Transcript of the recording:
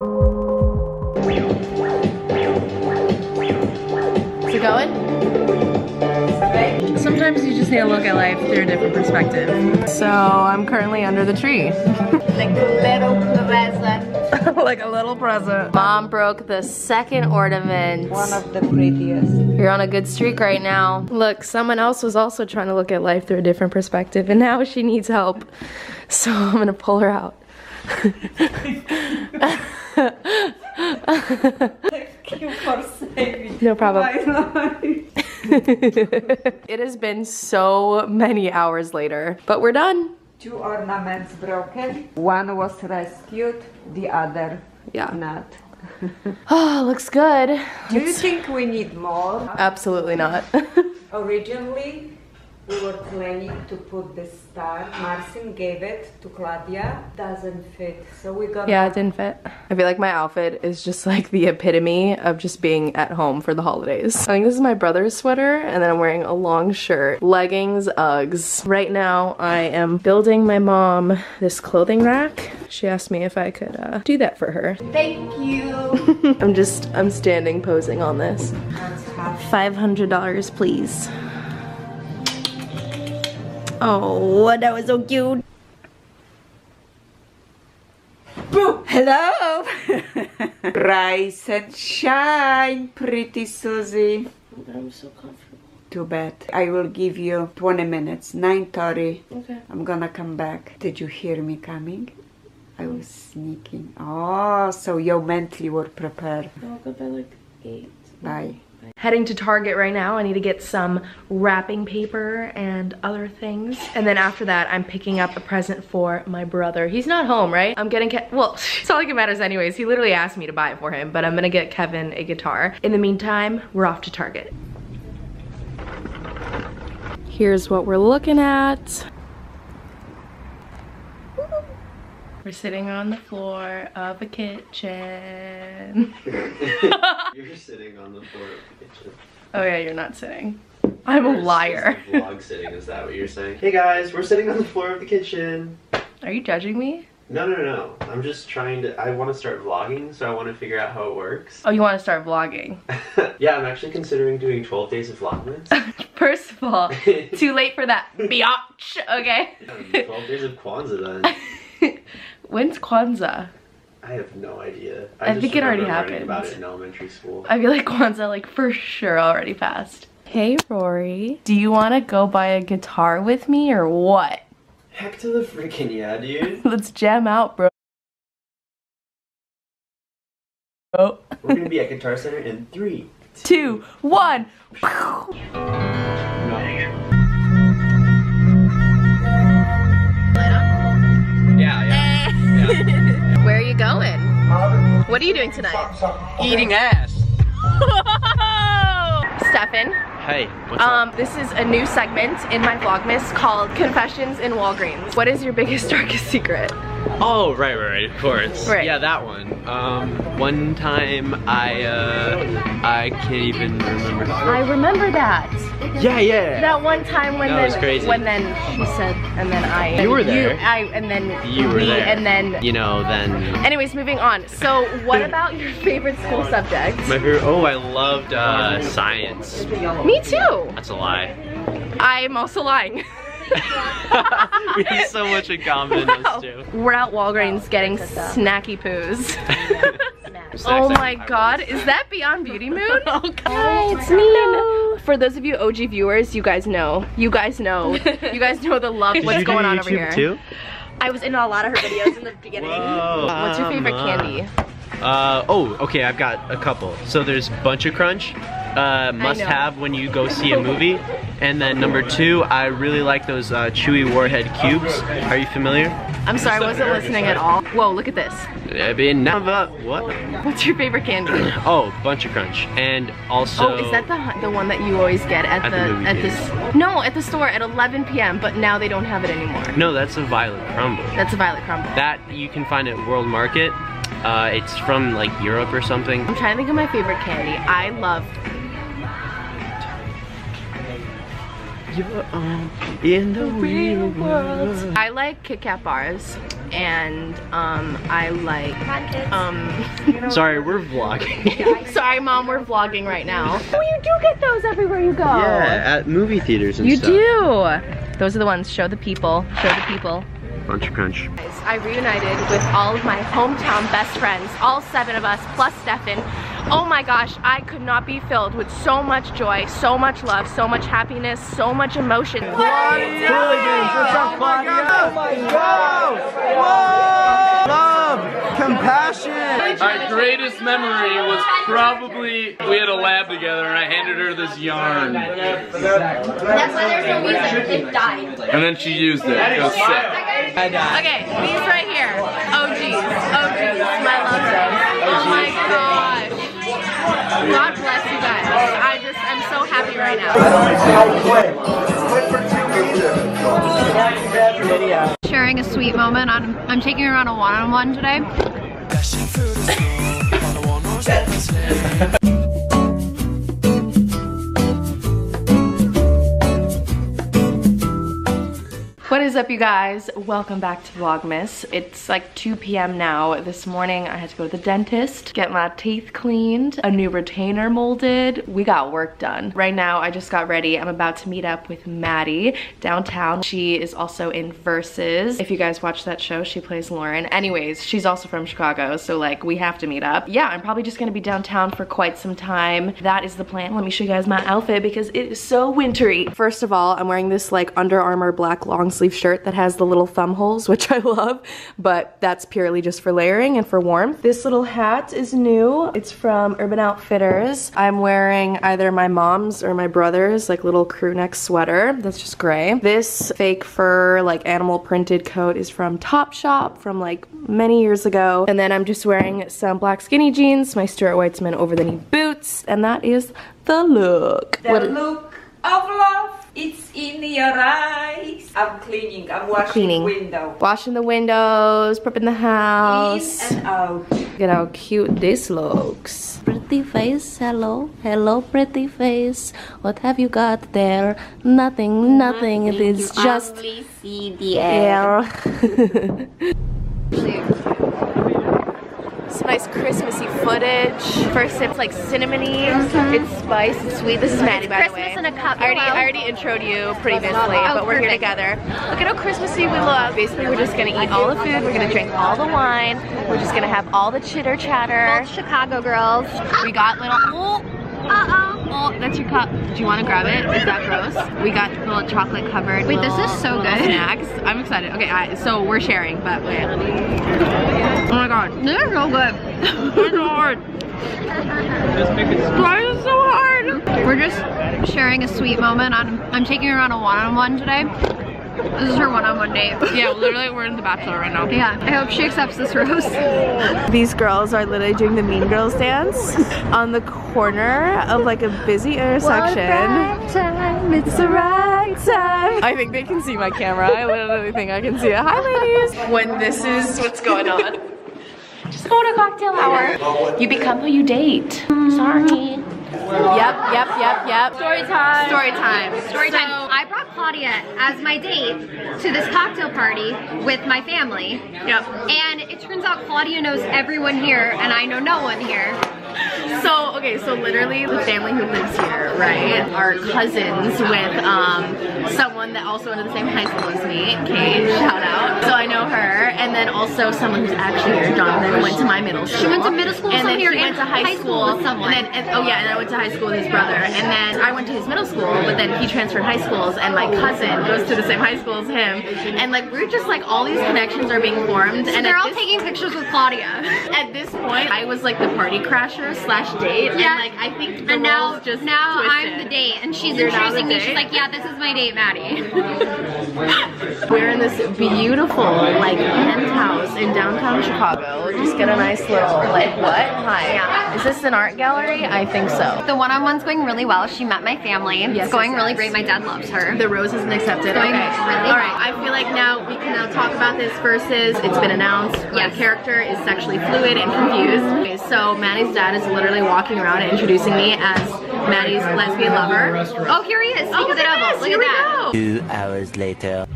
Is it going? Sometimes you just need to look at life through a different perspective. So I'm currently under the tree. Like a little present. like a little present. Mom broke the second ornament. One of the prettiest. You're on a good streak right now. Look, someone else was also trying to look at life through a different perspective and now she needs help. So I'm gonna pull her out. Thank you for saving No problem. it has been so many hours later, but we're done. Two ornaments broken. One was rescued, the other Yeah. not. Oh, looks good. Do you think we need more? Absolutely not. Originally, we were planning to put the star. Marcin gave it to Claudia. Doesn't fit, so we got. yeah, it didn't fit. I feel like my outfit is just like the epitome of just being at home for the holidays. I think this is my brother's sweater, and then I'm wearing a long shirt, leggings, Uggs. Right now, I am building my mom this clothing rack. She asked me if I could uh, do that for her. Thank you. I'm just, I'm standing posing on this. $500, please. Oh, that was so cute. Boo! Hello! Rise and shine, pretty Susie. I'm so comfortable. Too bad. I will give you 20 minutes. 9.30. Okay. I'm gonna come back. Did you hear me coming? I was sneaking. Oh, so you mentally were prepared. I'll go by like 8. Bye. Heading to Target right now. I need to get some wrapping paper and other things. And then after that, I'm picking up a present for my brother. He's not home, right? I'm getting, Ke well, it's not like it matters anyways. He literally asked me to buy it for him, but I'm gonna get Kevin a guitar. In the meantime, we're off to Target. Here's what we're looking at. We're sitting on the floor of a kitchen. You're sitting on the floor of the kitchen. Oh yeah, you're not sitting. I'm a Or liar. Vlog sitting, is that what you're saying? Hey guys, we're sitting on the floor of the kitchen. Are you judging me? No, no, no, no. I'm just trying to. I want to start vlogging, so I want to figure out how it works. Oh, you want to start vlogging? yeah, I'm actually considering doing 12 days of Vlogmas. First of all, too late for that, biatch, okay? Um, 12 days of Kwanzaa then. When's Kwanzaa? I have no idea. I just think it already happened. about it in elementary school. I feel like Kwanzaa, like, for sure already passed. Hey, Rory. Do you want to go buy a guitar with me or what? Heck to the freaking yeah, dude. Let's jam out, bro. Oh, We're gonna be at Guitar Center in three, two, one. What are you doing tonight? Eating ass. Stefan, Hey, what's um, this is a new segment in my Vlogmas called Confessions in Walgreens. What is your biggest, darkest secret? Oh, right, right, right, of course. Right. Yeah, that one. Um, one time I, uh, I can't even remember. I remember that. Yeah, yeah. That one time when That then when then she said and then I You were there. I and then You were we there. and then You know, then anyways moving on. So what about your favorite school subject? my favorite. Oh, I loved uh, science. Me too. That's a lie. I'm also lying. we have so much in common, Wow. us two. We're at Walgreens getting snacky poos. Oh my god, is that Beyond Beauty Moon? Oh god. Hi, it's me. For those of you OG viewers, you guys know. You guys know. You guys know the love Did what's you do going on YouTube over here. Too? I was in a lot of her videos in the beginning. Whoa. What's your favorite Mama. candy? Uh, oh, okay, I've got a couple. So there's Buncha Crunch, uh, must have when you go see a movie. And then number two, I really like those uh, Chewy Warhead cubes. Are you familiar? I'm sorry, I wasn't listening at all. Whoa, look at this. I mean, what? What's your favorite candy? Oh, Buncha Crunch. And also. oh, is that the the one that you always get at, At the the, at this? No, at the store at 11 p.m. But now they don't have it anymore. No, that's a Violet Crumble. That's a Violet Crumble. That you can find at World Market. Uh, it's from like Europe or something. I'm trying to think of my favorite candy. I love. Your own in the real world. I like Kit Kat bars, and um, I like um. Sorry, we're vlogging. sorry, mom, we're vlogging right now. Oh, you do get those everywhere you go. yeah, at movie theaters and You stuff. You do. Those are the ones. Show the people. Show the people. Crunch, crunch. I reunited with all of my hometown best friends, all seven of us, plus Stefan. Oh my gosh, I could not be filled with so much joy, so much love, so much happiness, so much emotion. Love, compassion. My greatest memory was probably we had a lab together and I handed her this yarn. That's why there's no music. It died. And then she used it. It was sick. Okay, these right here. OGs. OGs. My love those. Oh my gosh. God bless you guys. I just, I'm so happy right now. sharing a sweet moment. I'm, I'm taking her on a one-on-one today. is up you guys? Welcome back to Vlogmas. It's like 2 p.m. now. This morning I had to go to the dentist, get my teeth cleaned, a new retainer molded. We got work done. Right now I just got ready. I'm about to meet up with Maddie downtown. She is also in Versus. If you guys watch that show, she plays Lauren. Anyways, she's also from Chicago, so like we have to meet up. Yeah, I'm probably just gonna be downtown for quite some time. That is the plan. Let me show you guys my outfit because it is so wintry. First of all, I'm wearing this like Under Armour black long sleeve shirt that has the little thumb holes, which I love, but that's purely just for layering and for warmth. This little hat is new. It's from Urban Outfitters. I'm wearing either my mom's or my brother's like little crew neck sweater. That's just gray. This fake fur like animal printed coat is from Topshop from like many years ago. And then I'm just wearing some black skinny jeans, my Stuart Weitzman over the knee boots, and that is the look. The look of love, it's in your eyes. I'm cleaning, I'm washing Cleaning. window. Washing the windows, prepping the house. In and out. Look at how cute this looks. Pretty face, hello, hello, pretty face. What have you got there? Nothing, nothing. It's just Only see the air. Some nice Christmassy footage. First it's like cinnamony, uh-huh. it's spice, it's sweet. This is Maddie, by the way. Christmas in a cup. I already. I already introed you previously, oh, but we're here together. Look at how Christmassy we look. Basically, we're just gonna eat all the food. We're gonna drink all the wine. We're just gonna have all the chitter chatter. Both Chicago girls. We got little. Oh, uh-oh. Oh, that's your cup. Do you want to grab it? Is that gross? We got little chocolate covered. Wait, this is so good. Snacks. I'm excited. Okay, I, so we're sharing, but wait. Oh my god. This is so good. It's so hard. Why is it so hard? We're just sharing a sweet moment. I'm, I'm taking her on a one-on-one today. This is her one-on-one date. Yeah, literally, we're in the bachelor right now. Yeah, I hope she accepts this rose. These girls are literally doing the Mean Girls dance on the corner of like a busy intersection. It's the right time. I think they can see my camera. I literally think I can see it. Hi, ladies. When this is what's going on. Just go to cocktail hour. You become who you date. Sorry. Yep, yep, yep, yep. Story time. Story time. Story time. So, I brought Claudia as my date to this cocktail party with my family. Yep. And it turns out Claudia knows everyone here and I know no one here. So, okay, so literally the family who lives here, right, are cousins with um, someone that also went to the same high school as me, Kate, shout out. So I know her, and then also someone who's actually here, Jonathan, went to my middle school. She went to middle school with and then here went to high, high school with someone. And then, and, oh yeah, and I went to high school with his brother, and then I went to his middle school, but then he transferred high schools, and my cousin goes to the same high school as him, and like we're just like all these connections are being formed, and They're all this taking pictures with Claudia. at this point, I was like the party crasher slash date, Yeah. and like I think And now, just now I'm the date, and she's You're introducing me. She's like, "Yeah, this is my date, Maddie." We're in this beautiful like penthouse in downtown Chicago. Just get a nice little like what? Hi. Is this an art gallery? I think so. The one-on-one's going really well. She met my family. Yes, it's going yes, really yes. great. My dad loves her. The rose isn't accepted. Going okay. really All right. I feel like now we can now talk about this versus it's been announced. My character is sexually fluid and confused. Okay, so Maddie's dad is literally walking around and introducing me as Maddie's lesbian lover. Oh, here he is. Speak Oh, of look the at devil. Look Here at we that. go. Two hours later.